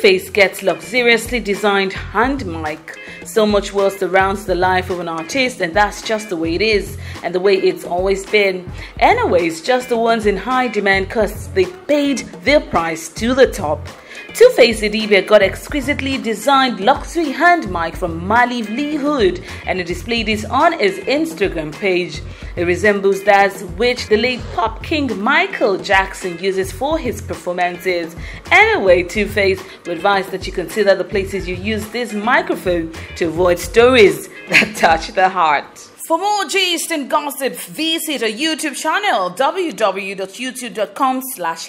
Face gets luxuriously designed hand mic. So much will surrounds the life of an artist, and that's just the way it is, and the way it's always been. Anyways, just the ones in high demand because they paid their price to the top. 2Face Idibia got exquisitely designed luxury hand mic from Malivelihood and he displayed this on his Instagram page. It resembles that which the late pop king Michael Jackson uses for his performances. Anyway, 2Face would advise that you consider the places you use this microphone to avoid stories that touch the heart. For more gist and gossip, visit our YouTube channel www.youtube.com slash.